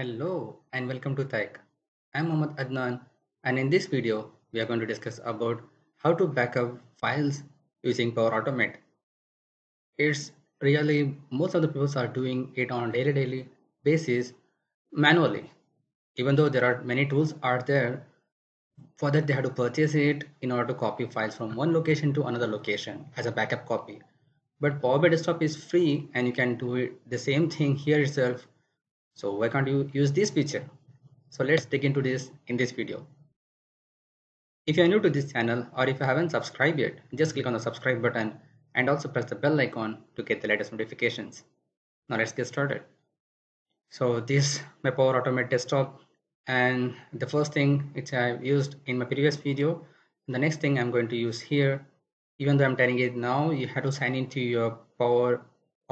Hello and welcome to Tech. I'm Mohammed Adnan and in this video we are going to discuss about how to backup files using Power Automate. It's really most of the people are doing it on a daily daily basis manually. Even though there are many tools are there for that they have to purchase it in order to copy files from one location to another location as a backup copy. But Power BI Desktop is free and you can do it the same thing here itself so why can't you use this feature? So let's dig into this in this video. If you are new to this channel or if you haven't subscribed yet, just click on the subscribe button and also press the bell icon to get the latest notifications. Now let's get started. So this my Power Automate desktop and the first thing which I've used in my previous video, the next thing I'm going to use here, even though I'm telling it now, you have to sign into your Power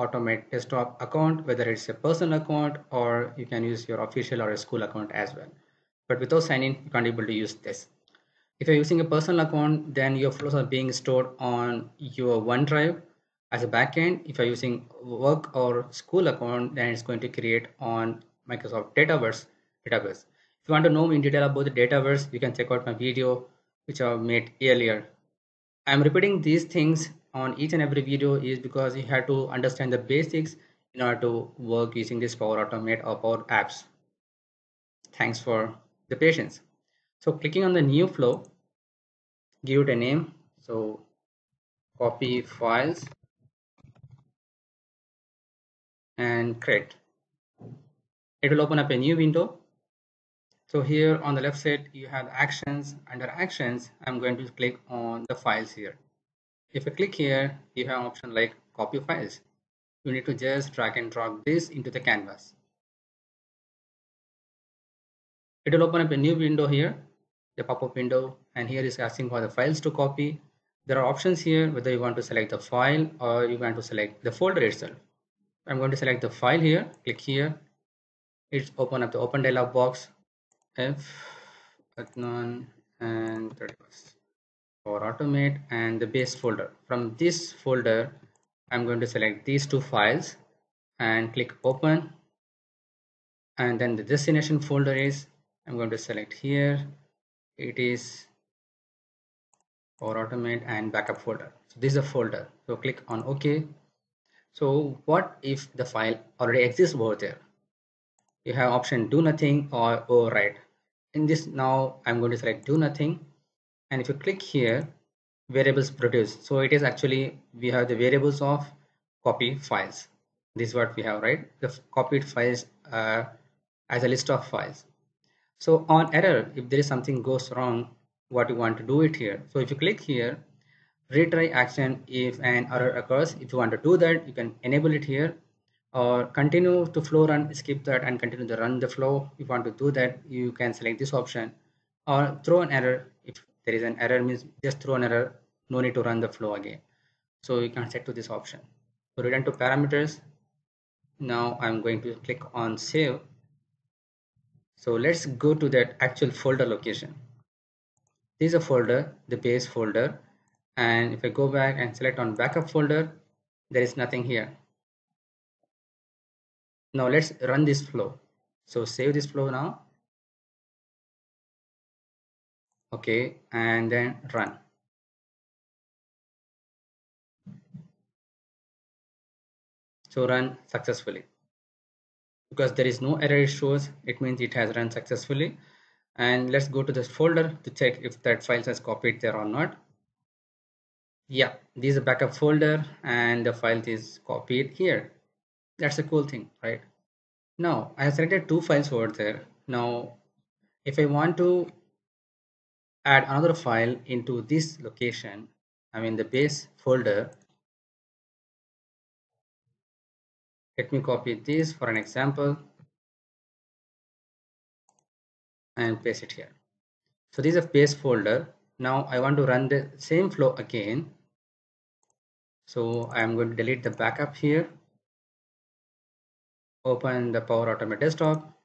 automate desktop account whether it's a personal account or you can use your official or a school account as well. But without signing you can't be able to use this. If you're using a personal account then your flows are being stored on your OneDrive as a backend. If you're using work or school account then it's going to create on Microsoft Dataverse database if you want to know in detail about the Dataverse you can check out my video which I made earlier. I'm repeating these things on each and every video is because you have to understand the basics in order to work using this Power Automate or Power Apps. Thanks for the patience. So clicking on the new flow, give it a name. So copy files and create. It will open up a new window. So here on the left side, you have actions. Under actions, I'm going to click on the files here if I click here, you have an option like copy files. You need to just drag and drop this into the canvas. It will open up a new window here, the pop-up window, and here is asking for the files to copy. There are options here whether you want to select the file or you want to select the folder itself. I'm going to select the file here, click here. It's open up the open dialog box, F, Adnan, and 31st or automate and the base folder. From this folder I'm going to select these two files and click open. And then the destination folder is I'm going to select here. It is or automate and backup folder. So this is a folder. So click on ok. So what if the file already exists over there? You have option do nothing or overwrite in this now I'm going to select do nothing and if you click here variables produced. So it is actually we have the variables of copy files. This is what we have right? The copied files as a list of files. So on error if there is something goes wrong what you want to do it here? So if you click here retry action if an error occurs. If you want to do that you can enable it here. Or continue to flow run skip that and continue to run the flow. If you want to do that you can select this option. Or throw an error if there is an error means just throw an error no need to run the flow again. So you can set to this option. So return to parameters. Now i'm going to click on save. So let's go to that actual folder location. This is a folder the base folder. And if i go back and select on backup folder there is nothing here. Now let's run this flow. So save this flow now okay and then run. So run successfully. Because there is no error it shows it means it has run successfully. And let's go to this folder to check if that file has copied there or not. Yeah this is a backup folder and the file is copied here. That's a cool thing right? Now i have selected two files over there. Now if i want to add another file into this location I mean the base folder. Let me copy this for an example and paste it here. So this is a base folder. Now I want to run the same flow again. So I am going to delete the backup here. Open the Power Automate desktop.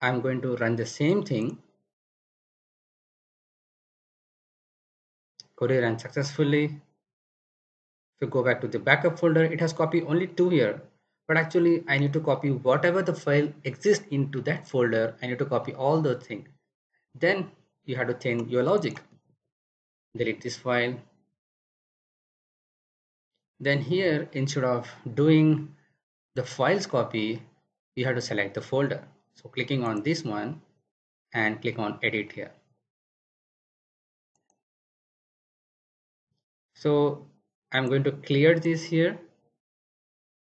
I'm going to run the same thing query ran successfully. If you go back to the backup folder it has copied only two here. But actually I need to copy whatever the file exists into that folder. I need to copy all the thing. Then you have to change your logic. Delete this file. Then here instead of doing the files copy you have to select the folder. So clicking on this one and click on edit here so I'm going to clear this here.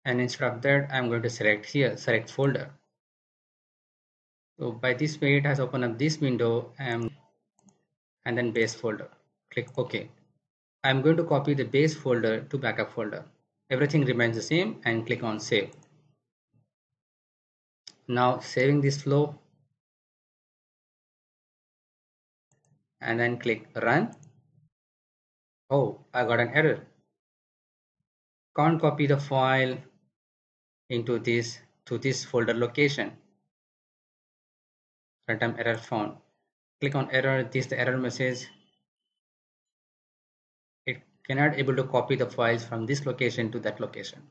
And instead of that I'm going to select here select folder. So by this way it has opened up this window and and then base folder. Click OK. I'm going to copy the base folder to backup folder. Everything remains the same and click on save. Now saving this flow. And then click run oh I got an error. Can't copy the file into this to this folder location. Runtime error found. Click on error this the error message. It cannot able to copy the files from this location to that location.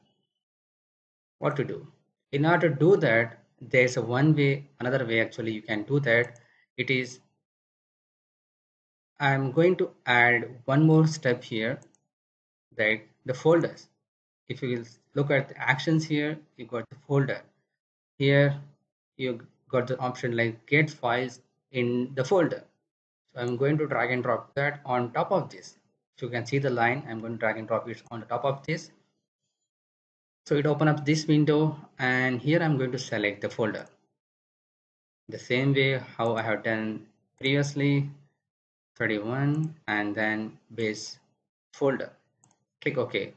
What to do? In order to do that there's a one way another way actually you can do that. It is i'm going to add one more step here that the folders. If you look at the actions here you got the folder. Here you got the option like get files in the folder. So i'm going to drag and drop that on top of this. So you can see the line. I'm going to drag and drop it on the top of this. So it opens up this window and here i'm going to select the folder. The same way how i have done previously 31 and then base folder. Click ok.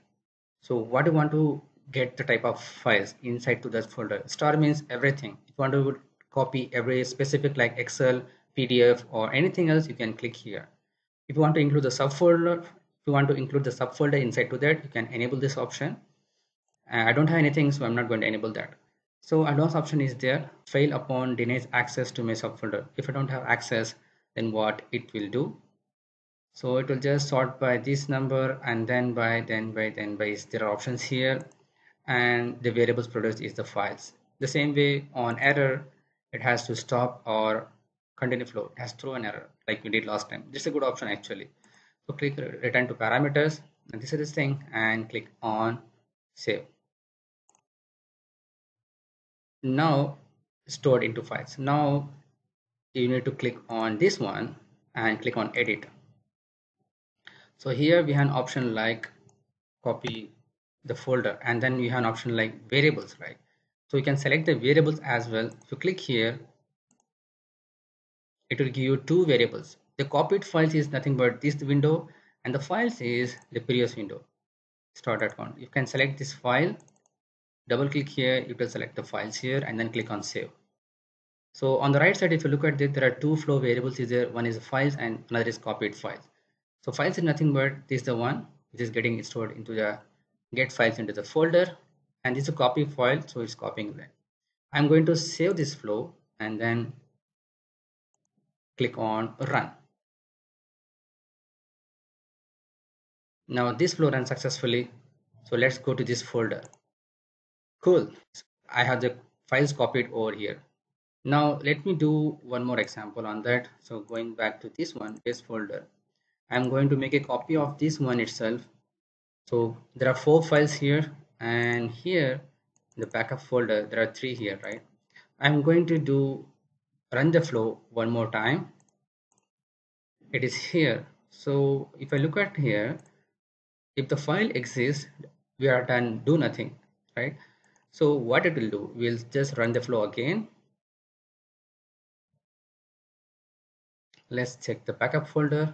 So what do you want to get the type of files inside to that folder? Star means everything. If you want to copy every specific like excel pdf or anything else you can click here. If you want to include the subfolder if you want to include the subfolder inside to that you can enable this option. Uh, i don't have anything so i'm not going to enable that. So advanced option is there. Fail upon denies access to my subfolder. If i don't have access then what it will do. So it will just sort by this number and then by then by then by. There are options here? And the variables produced is the files. The same way on error it has to stop or continue flow. It has throw an error like we did last time. This is a good option actually. So click return to parameters. And this is this thing and click on save. Now stored into files. Now you need to click on this one and click on edit. So here we have an option like copy the folder and then we have an option like variables right? So you can select the variables as well. If you click here it will give you two variables. The copied files is nothing but this window and the files is the previous window start.conf you can select this file double click here you will select the files here and then click on save so on the right side if you look at it there are two flow variables is there one is files and another is copied files. So files is nothing but this is the one which is getting stored into the get files into the folder and this is a copy file so it's copying that. I'm going to save this flow and then click on run. Now this flow ran successfully so let's go to this folder. Cool. I have the files copied over here now let me do one more example on that. So going back to this one this folder. I'm going to make a copy of this one itself. So there are four files here and here in the backup folder there are three here right? I'm going to do run the flow one more time. It is here. So if I look at here if the file exists we are done do nothing right? So what it will do we'll just run the flow again let's check the backup folder.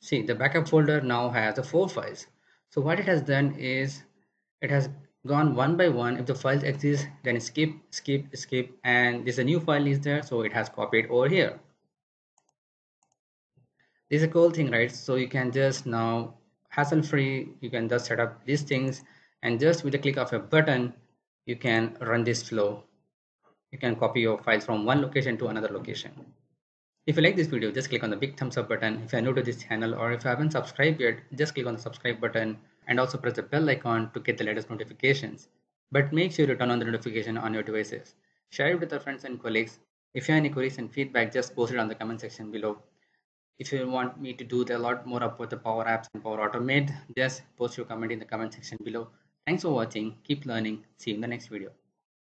See the backup folder now has the four files. So what it has done is it has gone one by one. If the files exist then skip skip skip and there's a new file is there so it has copied over here. This is a cool thing right? So you can just now hassle free you can just set up these things and just with the click of a button you can run this flow. You can copy your files from one location to another location if you like this video, just click on the big thumbs up button. If you are new to this channel or if you haven't subscribed yet, just click on the subscribe button and also press the bell icon to get the latest notifications. But make sure you turn on the notification on your devices. Share it with your friends and colleagues. If you have any queries and feedback, just post it on the comment section below. If you want me to do a lot more about the Power Apps and Power Automate, just post your comment in the comment section below. Thanks for watching. Keep learning. See you in the next video.